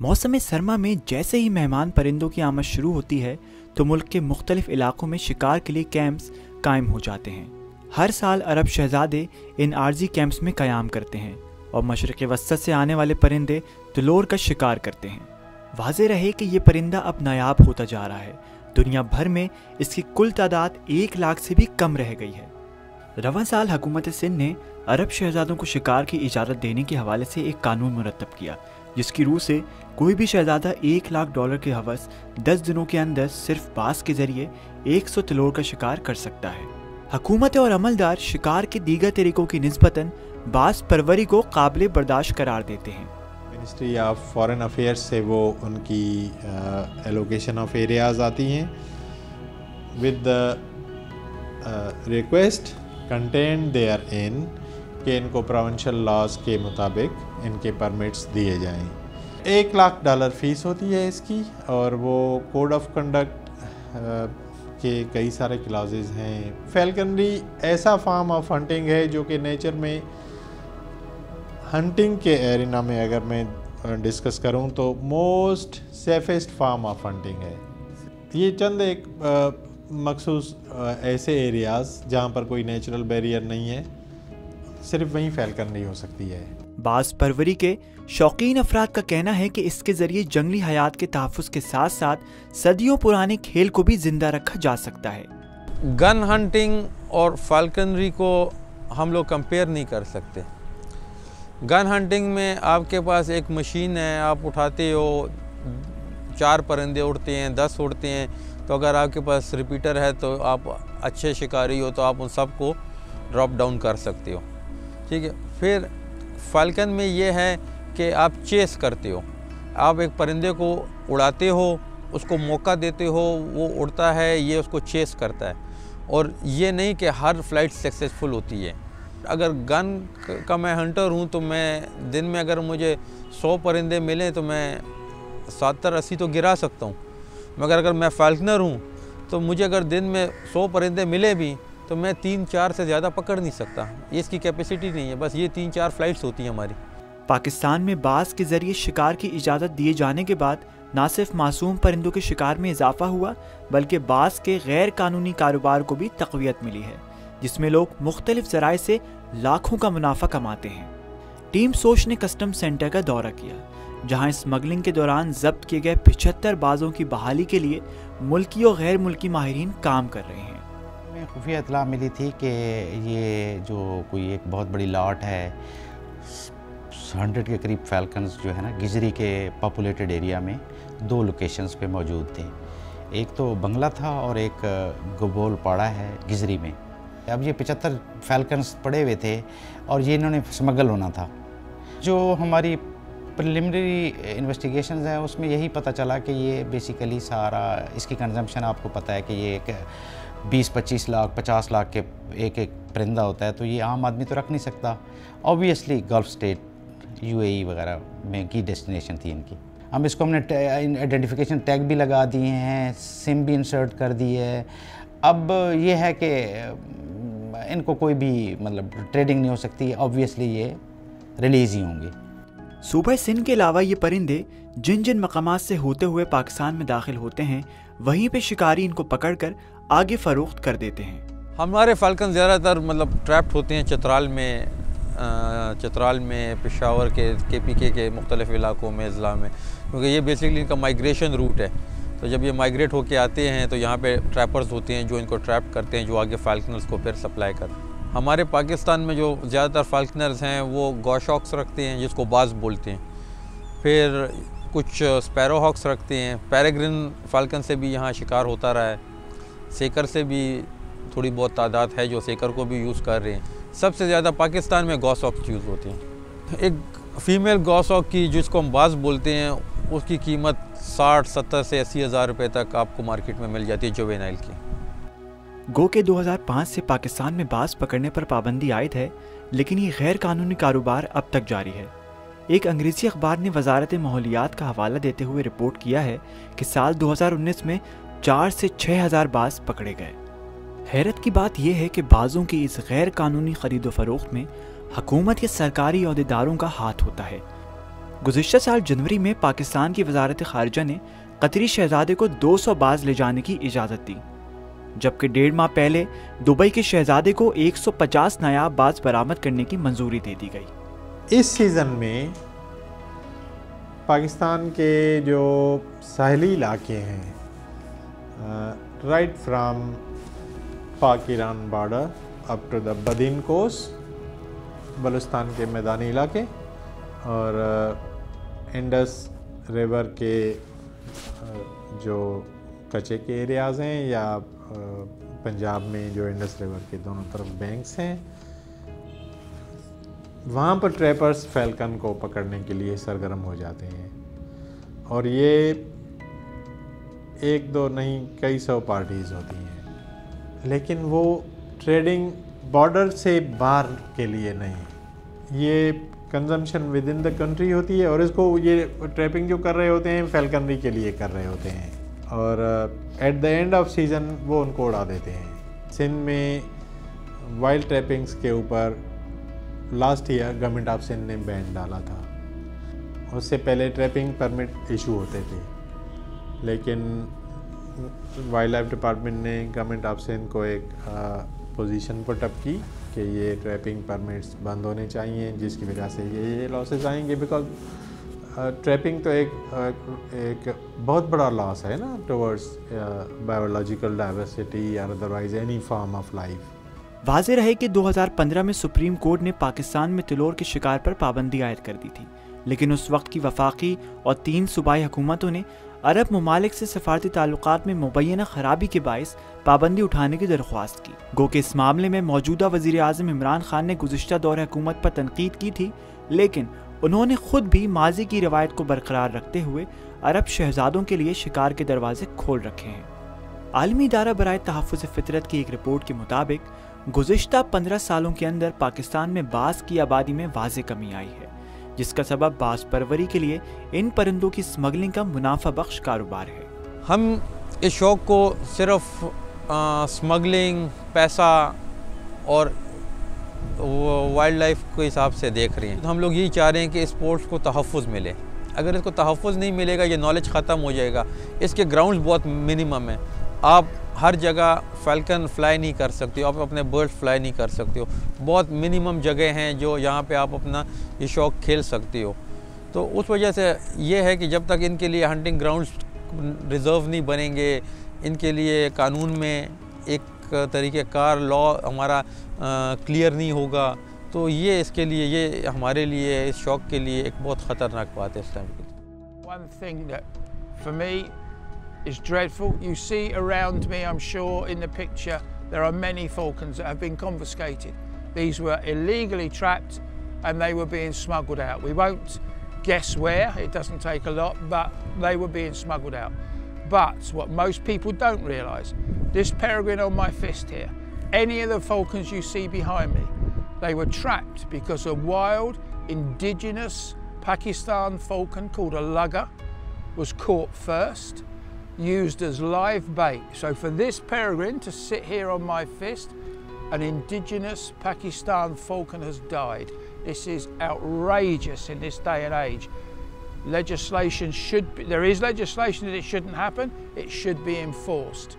मौसम सरमा में जैसे ही मेहमान परिंदों की आमद शुरू होती है तो मुल्क के मुख्तलिफ़ इलाकों में शिकार के लिए कैंप्स कायम हो जाते हैं। हर साल अरब शहजादे इन आर्जी कैंप्स में क़याम करते हैं और मशरक़ वसत से आने वाले परिंदे तलोर का शिकार करते हैं। वाज रहे कि ये परिंदा अब नायाब होता जा रहा है। दुनिया भर में इसकी कुल तादाद एक लाख से भी कम रह गई है। रवा साल हुकूमत सिंध ने अरब शहजादों को शिकार की इजाज़त देने के हवाले से एक कानून मुरतब किया जिसकी रूह से कोई भी शहजादा एक लाख डॉलर के हवस दस दिनों के अंदर सिर्फ़ बास के ज़रिए एक सौ तलोर का शिकार कर सकता है। हकूमत और अमलदार शिकार के दीगर तरीकों की नस्बता बास परवरी को काबिल बर्दाश्त करार देते हैं। मिनिस्ट्री ऑफ़ फॉरेन अफेयर्स से वो उनकी एलोकेशन ऑफ़ एरियाज़ आती हैं। With request content there in कि इनको प्रोविंशियल लॉज के मुताबिक इनके परमिट्स दिए जाएँ। एक लाख डॉलर फ़ीस होती है इसकी और वो कोड ऑफ़ कंडक्ट के कई सारे क्लाजेज हैं। फैल्कनरी ऐसा फार्म ऑफ़ हंटिंग है जो कि नेचर में हंटिंग के एरिना में अगर मैं डिस्कस करूँ तो most safest form of hunting है। ये चंद एक मखसूस ऐसे एरियाज़ जहाँ पर कोई नेचुरल बैरियर नहीं है। सिर्फ़ वहीं फैल कर नहीं हो सकती है। बास परवरी के शौकीन अफराद का कहना है कि इसके ज़रिए जंगली हयात के तहफ़ के साथ साथ सदियों पुराने खेल को भी ज़िंदा रखा जा सकता है। गन हंटिंग और फाल्कनरी को हम लोग कंपेयर नहीं कर सकते। गन हंटिंग में आपके पास एक मशीन है आप उठाते हो चार परिंदे उड़ते हैं दस उड़ते हैं तो अगर आपके पास रिपीटर है तो आप अच्छे शिकारी हो तो आप उन सबको ड्रॉप डाउन कर सकते हो। ठीक है। फिर फाल्कन में ये है कि आप चेस करते हो। आप एक परिंदे को उड़ाते हो, उसको मौका देते हो, वो उड़ता है, ये उसको चेस करता है। और ये नहीं कि हर फ़्लाइट सक्सेसफुल होती है। अगर गन का मैं हंटर हूँ तो मैं, दिन में अगर मुझे सौ परिंदे मिलें तो मैं सत्तर अस्सी तो गिरा सकता हूँ। मगर अगर मैं फाल्कनर हूँ तो मुझे अगर दिन में सौ परिंदे मिले भी तो मैं तीन चार से ज़्यादा पकड़ नहीं सकता। ये इसकी कैपेसिटी नहीं है, बस ये तीन चार फ्लाइट्स होती हैं हमारी। पाकिस्तान में बास के ज़रिए शिकार की इजाज़त दिए जाने के बाद न सिर्फ़ मासूम परिंदों के शिकार में इजाफा हुआ, बल्कि बास के गैर कानूनी कारोबार को भी तकवीत मिली है, जिसमें लोग मुख्तलिफ़ जराए से लाखों का मुनाफा कमाते हैं। टीम सोच ने कस्टम सेंटर का दौरा किया, जहाँ स्मगलिंग के दौरान जब्त किए गए पिछहत्तर बाजों की बहाली के लिए मुल्की और गैर मुल्की माहरीन काम कर रहे हैं। हमें खुफिया इतला मिली थी कि ये जो कोई एक बहुत बड़ी लाट है हंड्रेड के करीब फैल्कन्स जो है ना, गिजरी के पॉपुलेटेड एरिया में दो लोकेशंस पे मौजूद थे। एक तो बंगला था और एक गोबोल पाड़ा है गिजरी में। अब ये पचहत्तर फैल्कन्स पड़े हुए थे और ये इन्होंने स्मगल होना था। जो हमारी प्रिलिमिनरी इन्वेस्टिगेशन है, उसमें यही पता चला कि ये बेसिकली सारा, इसकी कंजम्पशन आपको पता है कि ये एक 20-25 लाख 50 लाख के एक एक परिंदा होता है तो ये आम आदमी तो रख नहीं सकता। ऑब्वियसली गल्फ स्टेट यूएई वगैरह में की डेस्टिनेशन थी इनकी। हम इसको हमने आइडेंटिफिकेशन टैग भी लगा दिए हैं सिम भी इंसर्ट कर दी है। अब ये है कि इनको कोई भी मतलब ट्रेडिंग नहीं हो सकती ऑब्वियसली ये रिलीज़ ही होंगे। सूबह सिंध के अलावा ये परिंदे जिन जिन मकाम से होते हुए पाकिस्तान में दाखिल होते हैं वहीं पे शिकारी इनको पकड़कर आगे फरोख्त कर देते हैं। हमारे फाल्कन ज़्यादातर मतलब ट्रैप्ड होते हैं चतराल में चतराल में, पेशावर के के पी के के मुख्तलिफ़ इलाकों में अज़ला में। क्योंकि ये बेसिकली इनका माइग्रेशन रूट है। तो जब ये माइग्रेट होके आते हैं तो यहाँ पे ट्रैपर्स होते हैं जो इनको ट्रैप करते हैं, जो आगे फाल्कनर्स को फिर सप्लाई कर हमारे पाकिस्तान में जो ज़्यादातर फाल्कनर्स हैं, वो गौशॉक्स रखते हैं, जिसको बाज बोलते हैं। फिर कुछ स्पैरो हॉक्स रखते हैं। पैराग्रिन फाल्कन से भी यहाँ शिकार होता रहा है। सेकर से भी थोड़ी बहुत तादाद है जो सेकर को भी यूज़ कर रहे हैं। सबसे ज़्यादा पाकिस्तान में गौसॉक यूज़ होते हैं। एक फ़ीमेल गौसॉक की जिसको हम बाज बोलते हैं, उसकी कीमत साठ, सत्तर से अस्सी हज़ार रुपये तक आपको मार्केट में मिल जाती है जोवेनाइल की। गो के 2005 से पाकिस्तान में बाज पकड़ने पर पाबंदी आयद है, लेकिन ये गैर कानूनी कारोबार अब तक जारी है। एक अंग्रेज़ी अखबार ने वजारत माहौलियात का हवाला देते हुए रिपोर्ट किया है कि साल 2019 में चार से छः हज़ार बाज पकड़े गए। हैरत की बात यह है कि बाजों की इस गैर कानूनी खरीदो फरोख्त में हकूमत या सरकारी अहदेदारों का हाथ होता है। गुजशत साल जनवरी में पाकिस्तान की वजारत खारजा ने कतरी शहजादे को 200 बाज ले जाने की इजाज़त दी, जबकि डेढ़ माह पहले दुबई के शहजादे को 150 नायाब बाज बरामद करने की मंजूरी दे दी गई। इस सीज़न में पाकिस्तान के जो साहली इलाके हैं right from Pak Iran border up to the Badin coast Balochistan के मैदानी इलाके और इंडस रिवर के जो कचे के एरियाज़ हैं या पंजाब में जो इंडस रिवर के दोनों तरफ़ बैंक्स हैं वहाँ पर ट्रैपर्स फैल्कन को पकड़ने के लिए सरगर्म हो जाते हैं। और ये एक दो नहीं, कई सौ पार्टीज़ होती हैं। लेकिन वो ट्रेडिंग बॉर्डर से बाहर के लिए नहीं। ये consumption within the country होती है और इसको ये ट्रैपिंग जो कर रहे होते हैं फैलकनरी के लिए कर रहे होते हैं। और at the end of season वो उनको उड़ा देते हैं। सिंध में वाइल्ड ट्रैपिंग्स के ऊपर last year government of Sindh ने बैन डाला था। उससे पहले ट्रैपिंग परमिट इशू होते थे। लेकिन वाइल्ड लाइफ डिपार्टमेंट ने गवर्नमेंट ऑफ़ सिंध को एक पोजीशन पुटअप की कि ये ट्रैपिंग परमिट्स बंद होने चाहिए, जिसकी वजह से ये ये लॉसेस आएँगे। बिकॉज़ ट्रैपिंग तो एक एक बहुत बड़ा लॉस है ना टुवर्ड्स बायोलॉजिकल डाइवर्सिटी या otherwise any form of life वाजे रहे कि 2015 में सुप्रीम कोर्ट ने पाकिस्तान में तिलोर के शिकार पर पाबंदी आयद कर दी थी। लेकिन उस वक्त की वफाकी और तीन सूबाई हुकूमतों ने अरब ममालिक से सफारती ताल्लुक में मुबैना खराबी के बायस पाबंदी उठाने की दरख्वास्त की। गो के इस मामले में मौजूदा वजी अजम इमरान खान ने गुजशत दौर हुकूमत पर तनकीद की थी, लेकिन उन्होंने खुद भी माजी की रवायत को बरकरार रखते हुए अरब शहजादों के लिए शिकार के दरवाजे खोल रखे हैं। आलमी इदारा बरए तहफ़ फितरत की एक रिपोर्ट के मुताबिक गुजशत पंद्रह सालों के अंदर पाकिस्तान में बास की आबादी में वाज कमी आई है, जिसका सबब बास परवरी के लिए इन परिंदों की स्मगलिंग का मुनाफा बख्श कारोबार है। हम इस शौक़ को सिर्फ़ स्मगलिंग, पैसा और वाइल्ड लाइफ के हिसाब से देख रहे हैं। तो हम लोग यही चाह रहे हैं कि स्पोर्ट्स को तहफ़ मिले। अगर इसको तहफ़ नहीं मिलेगा, ये नॉलेज ख़त्म हो जाएगा। इसके ग्राउंड बहुत मिनिमम है। आप हर जगह फैल्कन फ्लाई नहीं कर सकते हो आप अपने बर्ड फ्लाई नहीं कर सकते हो। बहुत मिनिमम जगह हैं जो यहाँ पे आप अपना ये शौक़ खेल सकते हो। तो उस वजह से ये है कि जब तक इनके लिए हंटिंग ग्राउंड्स रिज़र्व नहीं बनेंगे इनके लिए कानून में एक तरीक़ेकार लॉ हमारा आ, क्लियर नहीं होगा तो ये इसके लिए ये हमारे लिए इस शौक़ के लिए एक बहुत ख़तरनाक बात है इस time One thing that for me is dreadful. You see around me, I'm sure, in the picture, there are many falcons that have been confiscated. These were illegally trapped and they were being smuggled out. We won't guess where, it doesn't take a lot, but they were being smuggled out. But what most people don't realise, this peregrine on my fist here, any of the falcons you see behind me, they were trapped because a wild indigenous Pakistan falcon called a lugger was caught first used as live bait. So for this peregrine to sit here on my fist, an indigenous Pakistan falcon has died. This is outrageous in this day and age. Legislation should be, there is legislation that it shouldn't happen, it should be enforced.